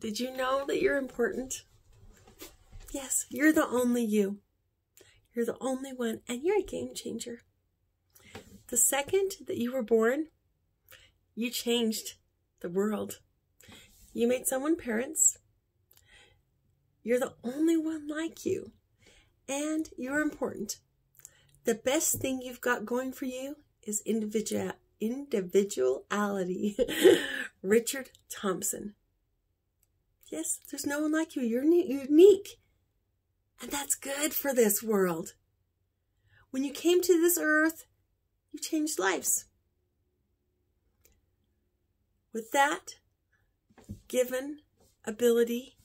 Did you know that you're important? Yes, you're the only you. You're the only one, and you're a game changer. The second that you were born, you changed the world. You made someone parents. You're the only one like you, and you're important. The best thing you've got going for you is individual individuality. Richard Thompson. Yes, there's no one like you. You're unique. And that's good for this world. When you came to this earth, you changed lives. With that given ability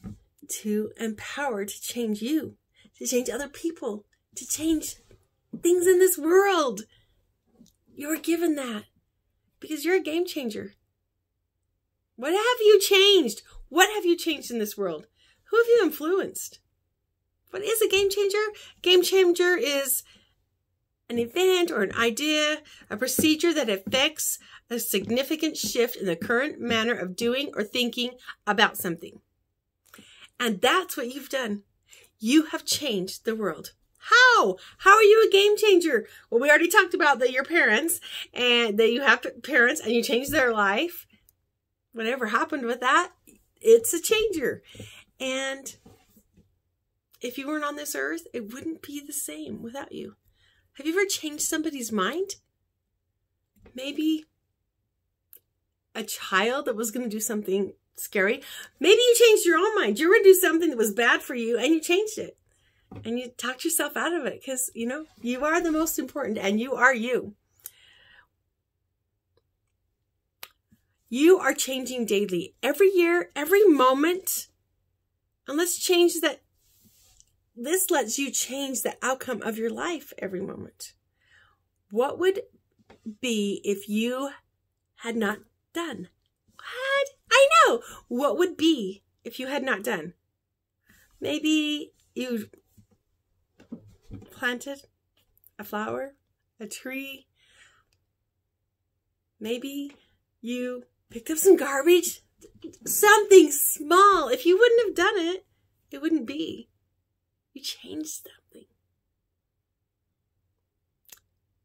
to empower to change you, to change other people, to change things in this world, you were given that because you're a game changer. What have you changed? What have you changed in this world? Who have you influenced? What is a game changer? Game changer is an event or an idea, a procedure that affects a significant shift in the current manner of doing or thinking about something. And that's what you've done. You have changed the world. How? How are you a game changer? Well, we already talked about that your parents and that you have parents and you changed their life. Whatever happened with that, it's a changer. And if you weren't on this earth, it wouldn't be the same without you. Have you ever changed somebody's mind? Maybe a child that was going to do something scary. Maybe you changed your own mind. You were going to do something that was bad for you and you changed it. And you talked yourself out of it because, you know, you are the most important and you are you. You are changing daily. Every year, every moment. And let's change that this lets you change the outcome of your life every moment. What would be if you had not done? What? I know. What would be if you had not done? Maybe you planted a flower, a tree. Maybe you picked up some garbage. Something small. If you wouldn't have done it, it wouldn't be. You changed something.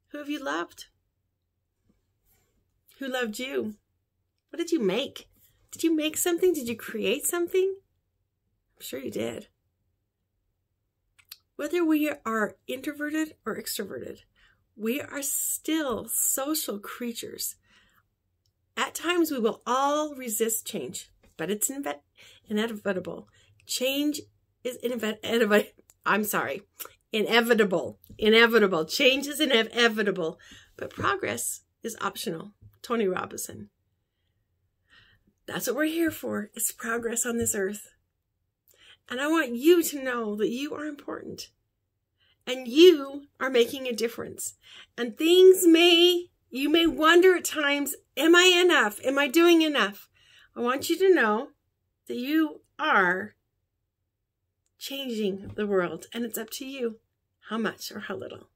Who have you loved? Who loved you? What did you make? Did you make something? Did you create something? I'm sure you did. Whether we are introverted or extroverted, we are still social creatures. At times, we will all resist change, but it's inevitable. Change is inevitable. I'm sorry, inevitable. Inevitable. Change is inevitable, but progress is optional. Tony Robinson. That's what we're here for, is progress on this earth. And I want you to know that you are important. And you are making a difference. And things may, you may wonder at times, am I enough? Am I doing enough? I want you to know that you are changing the world. And it's up to you how much or how little.